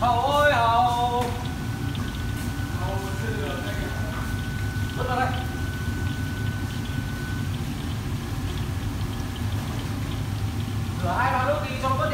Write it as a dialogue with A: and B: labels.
A: hầu ơi hầu hầu trên đường đây vứt ra đây. Rửa hai ba nước đi cho vứt